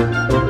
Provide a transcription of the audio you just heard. Thank you.